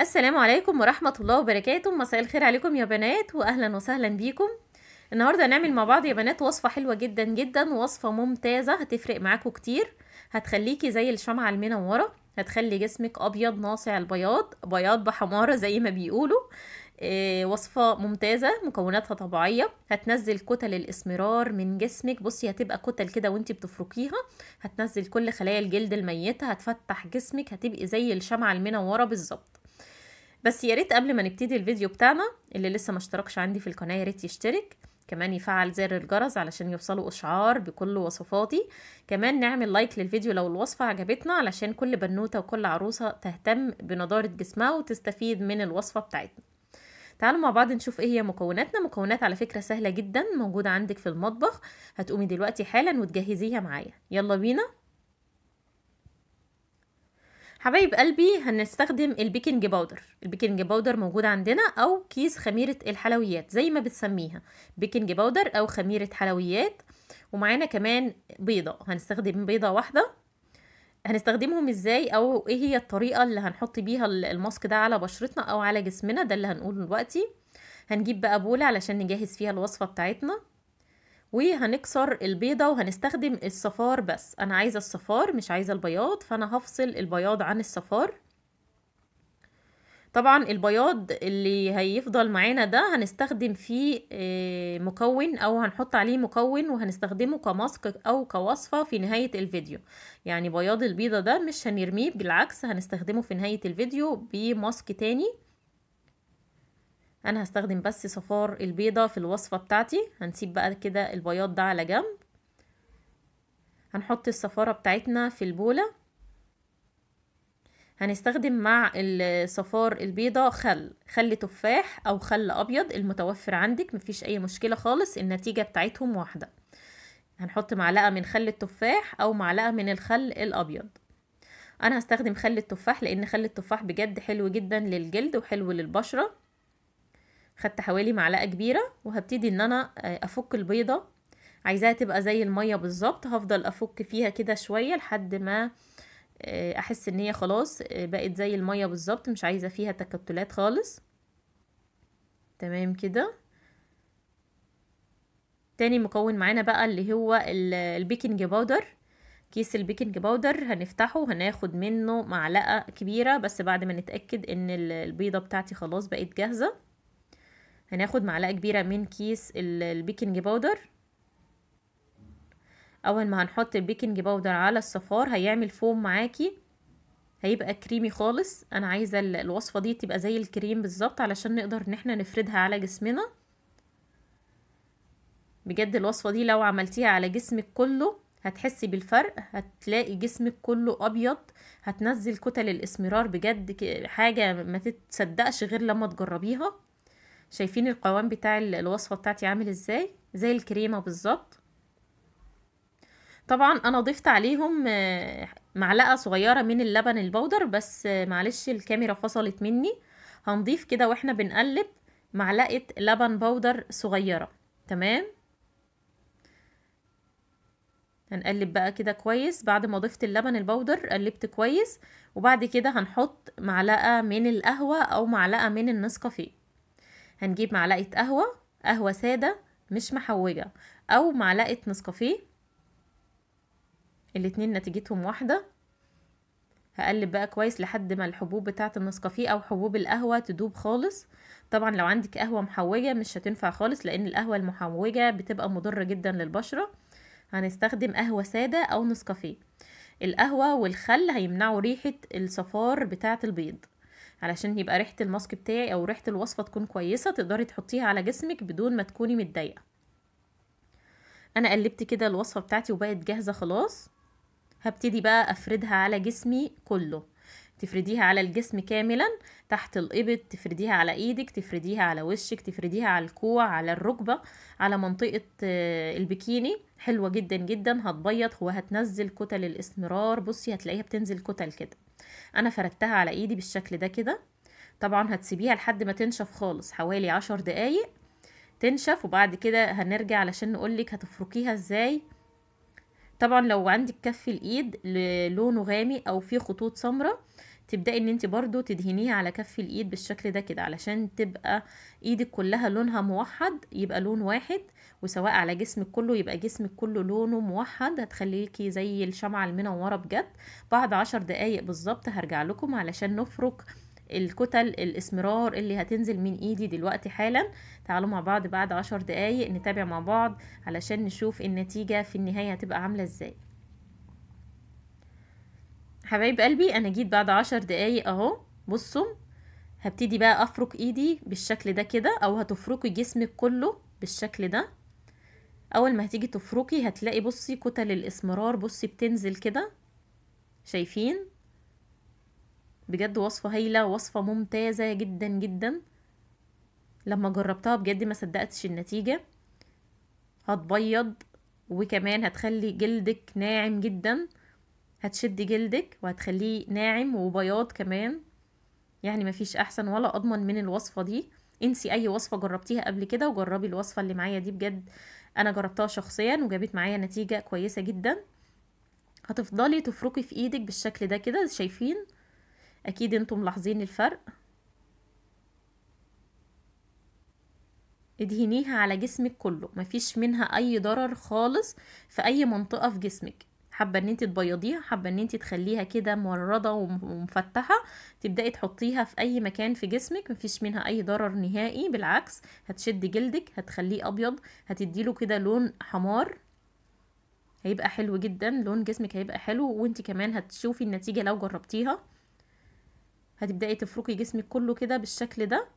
السلام عليكم ورحمة الله وبركاته. مساء الخير عليكم يا بنات وأهلا وسهلا بيكم. النهاردة هنعمل مع بعض يا بنات وصفة حلوة جدا جدا وصفة ممتازة هتفرق معاكم كتير. هتخليكي زي الشمعة المنورة هتخلي جسمك أبيض ناصع البياض بياض بحمارة زي ما بيقولوا. إيه وصفة ممتازة مكوناتها طبيعية. هتنزل كتل الإسمرار من جسمك. بصي هتبقى كتل كده وانتي بتفركيها. هتنزل كل خلايا الجلد الميتة هتفتح جسمك هتبقي زي الشمعة المنورة بالظبط. بس يا ريت قبل ما نبتدي الفيديو بتاعنا اللي لسه ما اشتركش عندي في القناة يا ريت يشترك. كمان يفعل زر الجرس علشان يوصلوا أشعار بكل وصفاتي. كمان نعمل لايك للفيديو لو الوصفة عجبتنا علشان كل بنوتة وكل عروسة تهتم بنضارة جسمها وتستفيد من الوصفة بتاعتنا. تعالوا مع بعض نشوف إيه هي مكوناتنا. مكونات على فكرة سهلة جدا موجودة عندك في المطبخ. هتقومي دلوقتي حالا وتجهزيها معايا. يلا بينا. حبايب قلبي هنستخدم ال baking powder. ال baking powder موجود عندنا أو كيس خميرة الحلويات زي ما بتسميها. baking powder أو خميرة حلويات. ومعانا كمان بيضة. هنستخدم بيضة واحدة. هنستخدمهم إزاي؟ أو إيه هي الطريقة اللي هنحط بيها الماسك ده على بشرتنا أو على جسمنا؟ ده اللي هنقوله دلوقتي. هنجيب بقى بولة علشان نجهز فيها الوصفة بتاعتنا. وهنكسر البيضة وهنستخدم الصفار بس. أنا عايزة الصفار مش عايزة البياض فأنا هفصل البياض عن الصفار. طبعا البياض اللي هيفضل معانا ده هنستخدم فيه مكون أو هنحط عليه مكون وهنستخدمه كماسك أو كوصفة في نهاية الفيديو. يعني بياض البيضة ده مش هنرميه بالعكس هنستخدمه في نهاية الفيديو بماسك تاني. أنا هستخدم بس صفار البيضة في الوصفة بتاعتي. هنسيب بقى كده البياض ده على جنب. هنحط الصفارة بتاعتنا في البولة. هنستخدم مع الصفار البيضة خل خل تفاح أو خل أبيض المتوفر عندك. مفيش أي مشكلة خالص النتيجة بتاعتهم واحدة. هنحط معلقة من خل التفاح أو معلقة من الخل الأبيض. أنا هستخدم خل التفاح لأن خل التفاح بجد حلو جدا للجلد وحلو للبشرة. خدت حوالي معلقة كبيرة وهبتدي إن أنا أفك البيضة. عايزاها تبقى زي المية بالظبط. هفضل أفك فيها كده شوية لحد ما أحس إن هي خلاص بقت زي المية بالظبط. مش عايزة فيها تكتلات خالص. تمام كده. تاني مكون معانا بقى اللي هو ال baking powder. كيس ال baking powder هنفتحه هناخد منه معلقة كبيرة بس بعد ما نتأكد إن البيضة بتاعتي خلاص بقت جاهزة. هناخد معلقة كبيرة من كيس ال baking powder. أول ما هنحط ال baking powder على الصفار هيعمل فوم معاكي. هيبقى كريمي خالص. أنا عايزة الوصفة دي تبقى زي الكريم بالظبط علشان نقدر إن إحنا نفردها على جسمنا. بجد الوصفة دي لو عملتيها على جسمك كله هتحسي بالفرق. هتلاقي جسمك كله أبيض. هتنزل كتل الإسمرار. بجد حاجة ما تتصدقش غير لما تجربيها. شايفين القوام بتاع الوصفة بتاعتي عامل إزاي؟ زي الكريمة بالظبط. طبعا أنا ضفت عليهم معلقة صغيرة من اللبن البودر بس معلش الكاميرا فصلت مني. هنضيف كده وإحنا بنقلب معلقة لبن بودر صغيرة. تمام؟ هنقلب بقى كده كويس. بعد ما ضفت اللبن البودر قلبت كويس. وبعد كده هنحط معلقة من القهوة أو معلقة من النسكافيه. هنجيب معلقة قهوة قهوة سادة مش محوجة أو معلقة نسكافيه. الاتنين نتيجتهم واحدة. هقلب بقى كويس لحد ما الحبوب بتاعة النسكافيه أو حبوب القهوة تدوب خالص. طبعا لو عندك قهوة محوجة مش هتنفع خالص لأن القهوة المحوجة بتبقى مضرة جدا للبشرة. هنستخدم قهوة سادة أو نسكافيه. القهوة والخل هيمنعوا ريحة الصفار بتاعة البيض. علشان يبقى ريحة الماسك بتاعي أو ريحة الوصفة تكون كويسة تقدري تحطيها على جسمك بدون ما تكوني متضايقة. أنا قلبت كده الوصفة بتاعتي وبقت جاهزة خلاص. هبتدي بقى أفردها على جسمي كله. تفرديها على الجسم كاملا تحت الإبط تفرديها على إيدك تفرديها على وشك تفرديها على الكوع على الركبة على منطقة البكيني. حلوة جدا جدا هتبيض وهتنزل كتل الإسمرار. بصي هتلاقيها بتنزل كتل كده. أنا فردتها على إيدي بالشكل ده كده. طبعا هتسيبيها لحد ما تنشف خالص حوالي عشر دقايق تنشف وبعد كده هنرجع علشان نقولك هتفركيها إزاي. طبعا لو عندك كف الإيد لونه غامق أو فيه خطوط سمراء تبدأي إن انت برضو تدهنيها على كف الإيد بالشكل ده كده علشان تبقى إيدك كلها لونها موحد يبقى لون واحد وسواء على جسمك كله يبقى جسمك كله لونه موحد هتخليكي زي الشمعة المنورة بجد. بعد عشر دقايق بالظبط هرجع لكم علشان نفرك الكتل الإسمرار اللي هتنزل من إيدي دلوقتي حالا. تعالوا مع بعض بعد عشر دقايق نتابع مع بعض علشان نشوف النتيجة في النهاية هتبقى عاملة إزاي. حبايب قلبي أنا جيت بعد عشر دقايق أهو. بصوا هبتدي بقى أفرك إيدي بالشكل ده كده أو هتفركي جسمك كله بالشكل ده. أول ما هتيجي تفركي هتلاقي بصي كتل الإسمرار بصي بتنزل كده. شايفين؟ بجد وصفة هايلة وصفة ممتازة جدا جدا. لما جربتها بجد ما صدقتش النتيجة. هتبيض وكمان هتخلي جلدك ناعم جدا. هتشد جلدك وهتخليه ناعم وبياض كمان. يعني مفيش أحسن ولا أضمن من الوصفة دي. انسي أي وصفة جربتيها قبل كده وجربي الوصفة اللي معايا دي بجد. أنا جربتها شخصيا وجابت معايا نتيجة كويسة جدا. هتفضلي تفركي في إيدك بالشكل ده كده شايفين؟ أكيد أنتم ملاحظين الفرق. ادهنيها على جسمك كله مفيش منها أي ضرر خالص في أي منطقة في جسمك. حابة إن انت تبيضيها حابة إن انت تخليها كده مورده ومفتحة تبدأي تحطيها في أي مكان في جسمك مفيش منها أي ضرر نهائي بالعكس هتشد جلدك هتخليه أبيض هتديله كده لون حمار. هيبقى حلو جدا لون جسمك هيبقى حلو وانت كمان هتشوفي النتيجة لو جربتيها. هتبدأي تفركي جسمك كله كده بالشكل ده.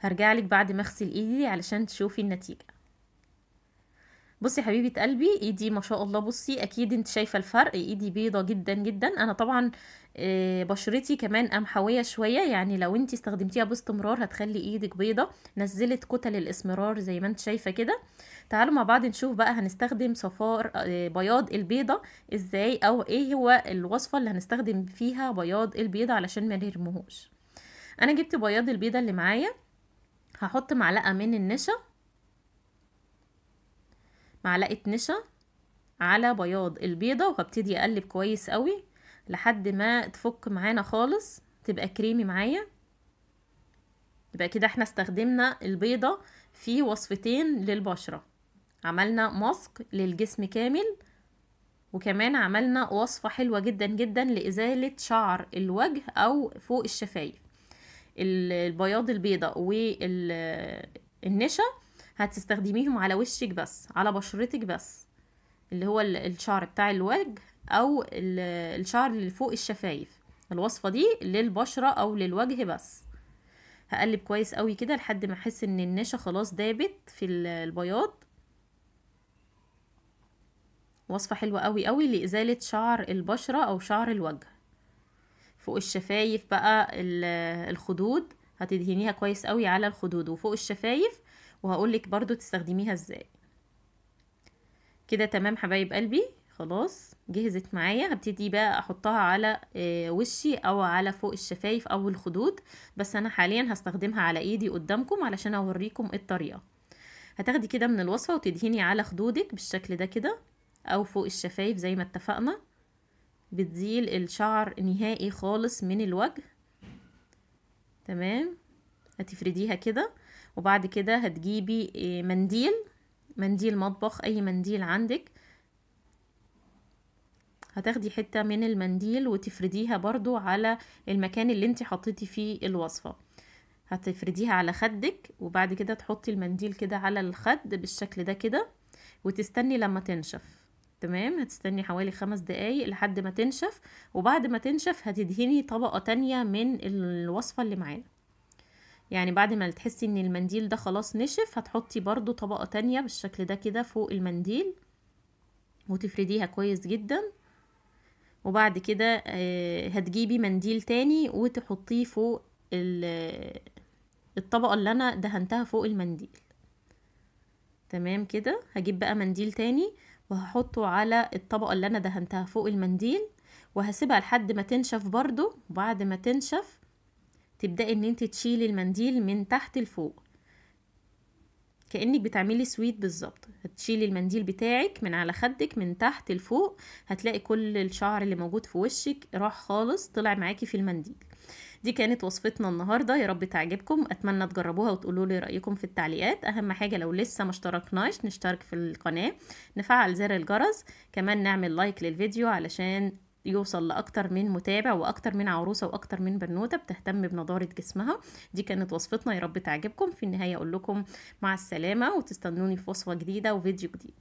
هرجعلك بعد ما أغسل إيدي علشان تشوفي النتيجة. بصي حبيبة قلبي ايدي ما شاء الله بصي أكيد انت شايفة الفرق. ايدي بيضة جدا جدا. أنا طبعا بشرتي كمان قمحويه شوية. يعني لو انت استخدمتيها باستمرار هتخلي إيدك بيضة. نزلت كتل الإسمرار زي ما انت شايفة كده. تعالوا مع بعض نشوف بقى هنستخدم صفار بياض البيضة إزاي أو إيه هو الوصفة اللي هنستخدم فيها بياض البيضة علشان ما نرموهوش. أنا جبت بياض البيضة اللي معايا. هحط معلقة من النشا. معلقة نشا على بياض البيضة وهبتدي أقلب كويس قوي لحد ما تفك معانا خالص تبقى كريمي معايا. يبقى كده إحنا استخدمنا البيضة في وصفتين للبشرة. عملنا ماسك للجسم كامل وكمان عملنا وصفة حلوة جدا جدا لإزالة شعر الوجه أو فوق الشفايف. البياض البيضاء والنشا هتستخدميهم على وشك بس على بشرتك بس. اللي هو الشعر بتاع الوجه أو الشعر اللي فوق الشفايف. الوصفة دي للبشرة أو للوجه بس. هقلب كويس قوي كده لحد ما أحس إن النشا خلاص دابت في البياض. وصفة حلوة قوي قوي لإزالة شعر البشرة أو شعر الوجه. فوق الشفايف بقى الخدود. هتدهنيها كويس قوي على الخدود. وفوق الشفايف وهقولك برضو تستخدميها إزاي. كده تمام حبايب قلبي؟ خلاص جهزت معايا. هبتدي بقى أحطها على وشي أو على فوق الشفايف أو الخدود. بس أنا حاليا هستخدمها على إيدي قدامكم علشان أوريكم الطريقة. هتاخدي كده من الوصفة وتدهني على خدودك بالشكل ده كده أو فوق الشفايف زي ما اتفقنا. بتزيل الشعر نهائي خالص من الوجه. تمام؟ هتفرديها كده. وبعد كده هتجيبي منديل منديل مطبخ أي منديل عندك. هتاخدي حتة من المنديل وتفرديها برضو على المكان اللي انت حطيتي فيه الوصفة. هتفرديها على خدك وبعد كده تحطي المنديل كده على الخد بالشكل ده كده وتستني لما تنشف. تمام؟ هتستني حوالي خمس دقايق لحد ما تنشف وبعد ما تنشف هتدهني طبقة تانية من الوصفة اللي معانا. يعني بعد ما تحسي إن المنديل ده خلاص نشف هتحطي برضو طبقة تانية بالشكل ده كده فوق المنديل وتفرديها كويس جدا. وبعد كده هتجيبي منديل تاني وتحطيه فوق الطبقة اللي أنا دهنتها فوق المنديل. تمام كده؟ هجيب بقى منديل تاني وهحطه على الطبقة اللي أنا دهنتها فوق المنديل وهسيبها لحد ما تنشف برضو. وبعد ما تنشف تبدأي إن انت تشيلي المنديل من تحت لفوق. كأنك بتعملي سويت بالظبط. هتشيلي المنديل بتاعك من على خدك من تحت لفوق. هتلاقي كل الشعر اللي موجود في وشك راح خالص طلع معاكي في المنديل. دي كانت وصفتنا النهارده. يا رب تعجبكم. أتمنى تجربوها وتقولوا لي رأيكم في التعليقات. أهم حاجة لو لسه ما اشتركناش نشترك في القناة. نفعل زر الجرس. كمان نعمل لايك للفيديو علشان يوصل لأكتر من متابع وأكتر من عروسة وأكتر من بنوتة بتهتم بنضارة جسمها. دي كانت وصفتنا يا رب تعجبكم. في النهاية أقول لكم مع السلامة وتستنوني في وصفة جديدة وفيديو جديد.